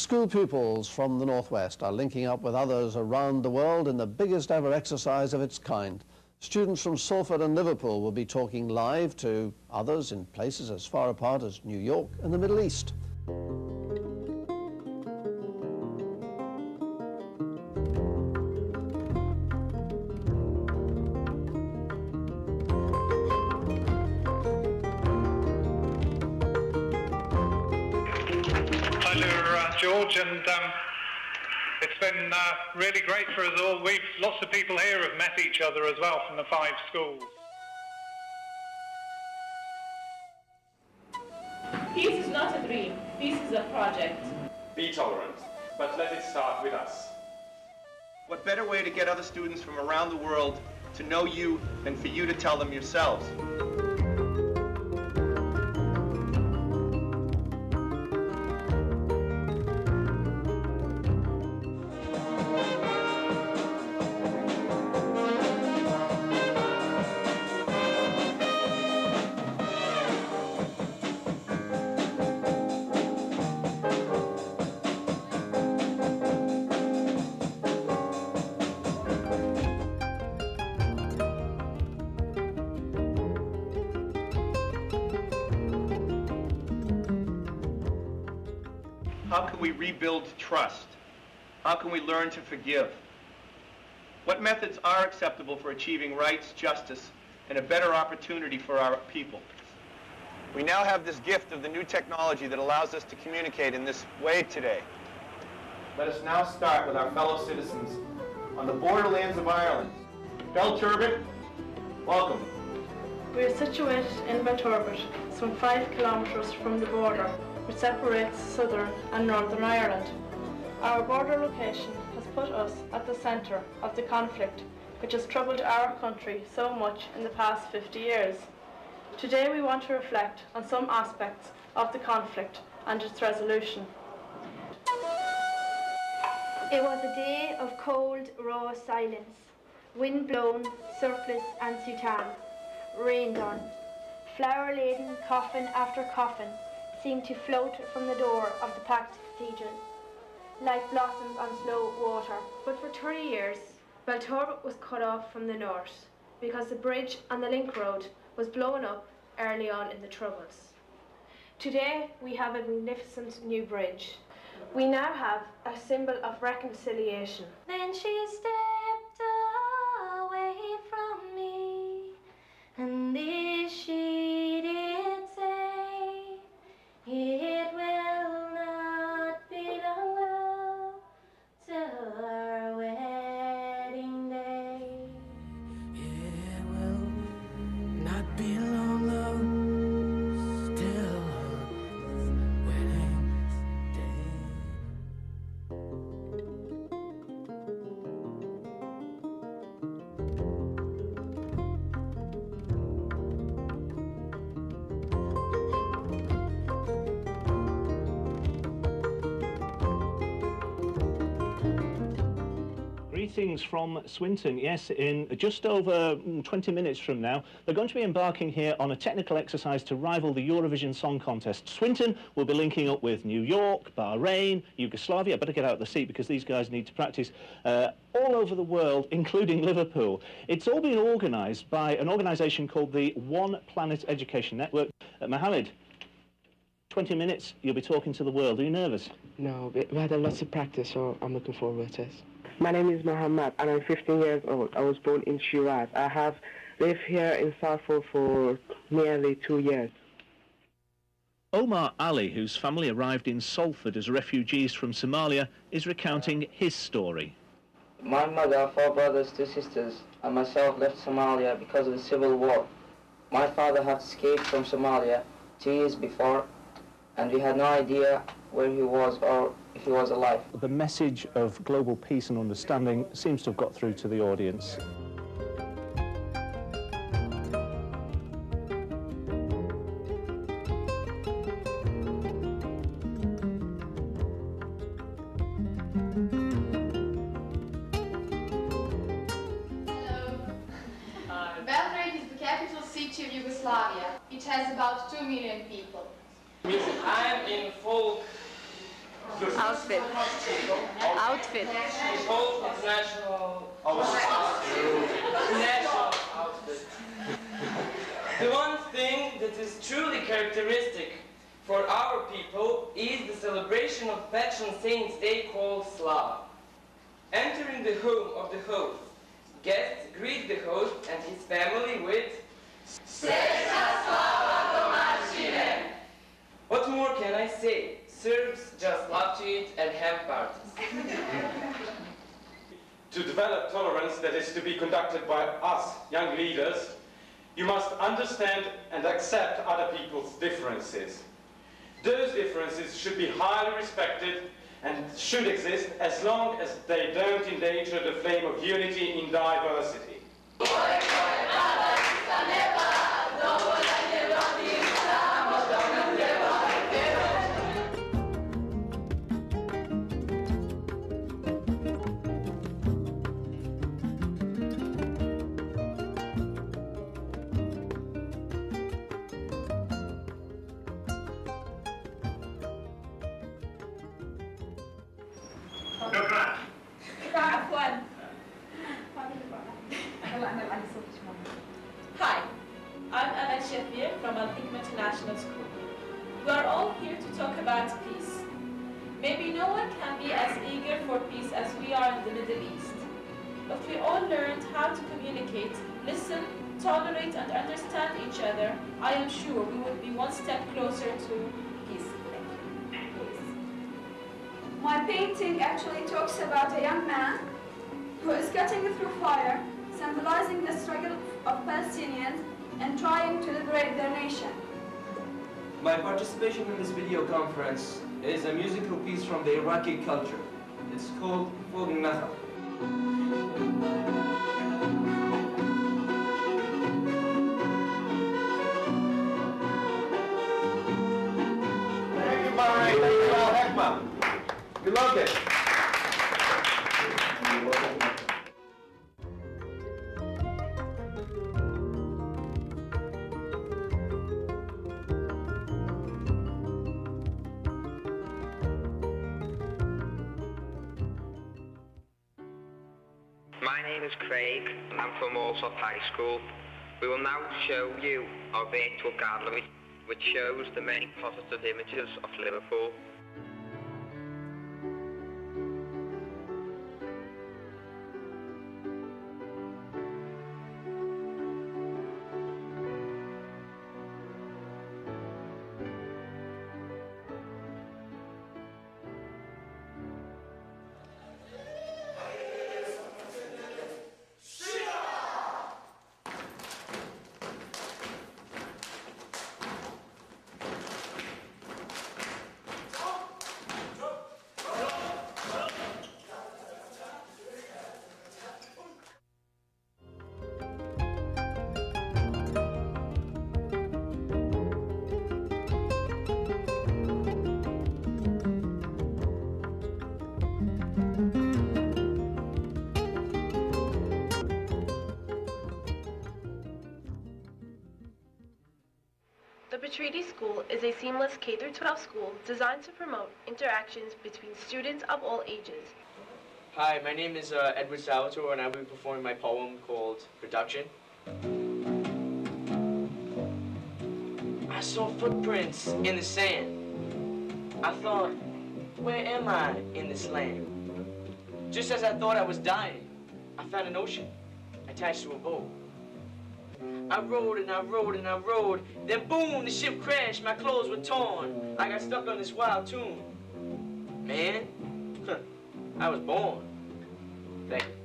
School pupils from the Northwest are linking up with others around the world in the biggest ever exercise of its kind. Students from Salford and Liverpool will be talking live to others in places as far apart as New York and the Middle East. Pleasure, uh, George, and um, it's been uh, really great for us all. We've lots of people here have met each other as well from the five schools. Peace is not a dream, peace is a project. Be tolerant, but let it start with us. What better way to get other students from around the world to know you than for you to tell them yourselves? How can we rebuild trust? How can we learn to forgive? What methods are acceptable for achieving rights, justice, and a better opportunity for our people? We now have this gift of the new technology that allows us to communicate in this way today. Let us now start with our fellow citizens on the borderlands of Ireland. Belturbet, welcome. We are situated in Belturbet, some five kilometres from the border, which separates southern and northern Ireland. Our border location has put us at the centre of the conflict which has troubled our country so much in the past 50 years. Today we want to reflect on some aspects of the conflict and its resolution. It was a day of cold, raw silence. Wind blown, surplice and soutane. Rained on. Flower laden coffin after coffin seemed to float from the door of the packed cathedral, like blossoms on slow water. But for 30 years, Belturbet was cut off from the north because the bridge on the link road was blown up early on in the Troubles. Today, we have a magnificent new bridge. We now have a symbol of reconciliation. Then she stepped Greetings from Swinton. Yes, in just over mm, 20 minutes from now, they're going to be embarking here on a technical exercise to rival the Eurovision Song Contest. Swinton will be linking up with New York, Bahrain, Yugoslavia. I better get out of the seat because these guys need to practice uh, all over the world, including Liverpool. It's all been organised by an organisation called the One Planet Education Network. Uh, Mohammed, 20 minutes, you'll be talking to the world. Are you nervous? No, we we had a lot of practice, so I'm looking forward to it. My name is Muhammad, and I'm 15 years old. I was born in Shiraz. I have lived here in Salford for nearly two years. Omar Ali, whose family arrived in Salford as refugees from Somalia, is recounting his story. My mother, four brothers, two sisters, and myself left Somalia because of the civil war. My father had escaped from Somalia two years before, and we had no idea where he was or if he was alive. The message of global peace and understanding seems to have got through to the audience. Uh, Belgrade is the capital city of Yugoslavia. It has about 2 million people. I'm in full Outfit. Outfit. The one thing that is truly characteristic for our people is the celebration of patron saint's day called Slava. Entering the home of the host, guests greet the host and his family with What more can I say? Serbs just love to eat and have parties. To develop tolerance that is to be conducted by us, young leaders, you must understand and accept other people's differences. Those differences should be highly respected and should exist as long as they don't endanger the flame of unity in diversity. Hi, I'm Anna Sheffier from Al International School. We are all here to talk about peace. Maybe no one can be as eager for peace as we are in the Middle East. If we all learned how to communicate, listen, tolerate and understand each other, I am sure we would be one step closer to My painting actually talks about a young man who is cutting through fire, symbolizing the struggle of Palestinians and trying to liberate their nation. My participation in this video conference is a musical piece from the Iraqi culture. It's called Fog. Is Craig. I'm from Alsop High School. We will now show you our virtual gallery, which shows the many positive images of Liverpool. Betridi School is a seamless K-12 school designed to promote interactions between students of all ages. Hi, my name is uh, Edward Salvatore, and I will be performing my poem called Production. I saw footprints in the sand. I thought, where am I in this land? Just as I thought I was dying, I found an ocean attached to a boat. I rode and I rode and I rode. Then boom, the ship crashed. My clothes were torn. I got stuck on this wild tune. Man, I was born. Thank you.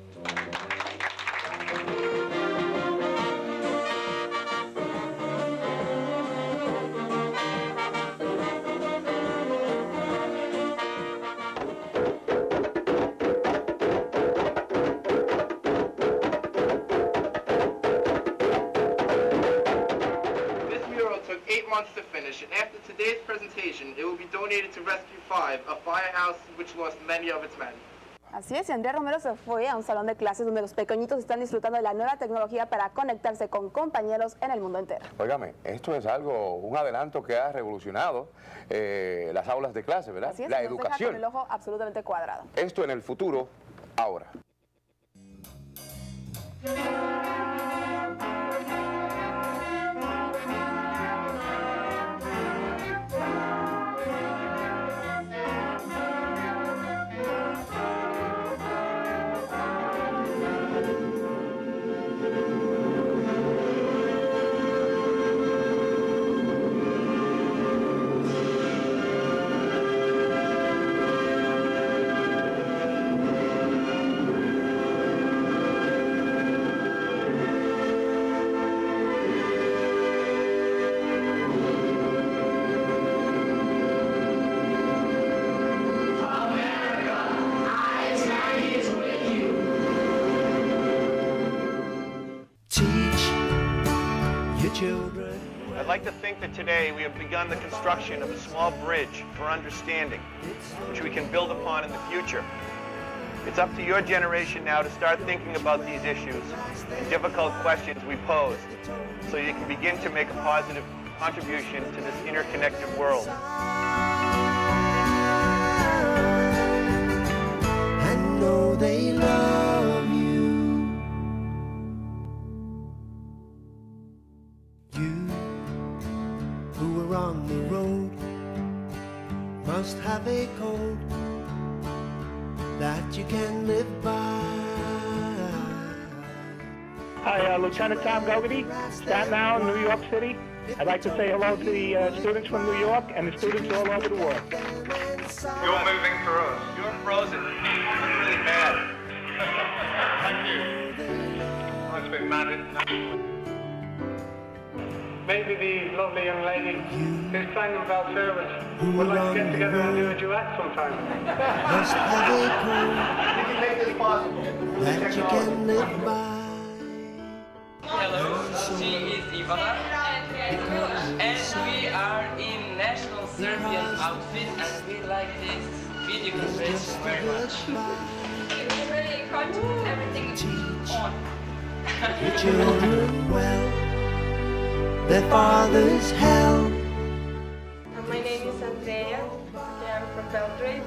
Donated to Rescue 5, a firehouse which lost many of its men. Así es, y Andrea Romero se fue a un salón de clases donde los pequeñitos están disfrutando de la nueva tecnología para conectarse con compañeros en el mundo entero. Óigame, esto es algo, un adelanto que ha revolucionado eh, las aulas de clase, ¿verdad? Así es, la nos deja educación. con el ojo absolutamente cuadrado. Esto en el futuro, ahora. Think that today we have begun the construction of a small bridge for understanding, which we can build upon in the future. It's up to your generation now to start thinking about these issues and difficult questions we pose so you can begin to make a positive contribution to this interconnected world. Know they love on the road must have a code that you can live by. Hi, uh, Lieutenant Tom Gogarty, Staten Island, New York City. I'd like to say hello to the uh, students from New York and the students all over the world. You're moving for us. You're frozen. I'm really mad. Thank you. That's been mad. Isn't it? Maybe the lovely young lady who's signing about service would like to get together and do a duet sometime. Must have a code You can make this possible. that you can live by. Hello, she is Ivana, and we are in national Serbian outfit, and we like this video conference very much. It's really hard to put everything on. Your children well, their father's hell. Uh, My name is Andrea. I'm from Belgrade.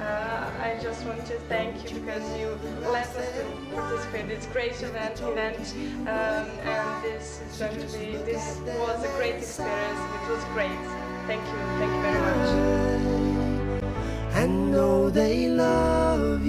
Uh, I just want to thank you because you let us to participate in this great event, event um, and this is going to be, this was a great experience. It was great. Thank you. Thank you very much. And know they love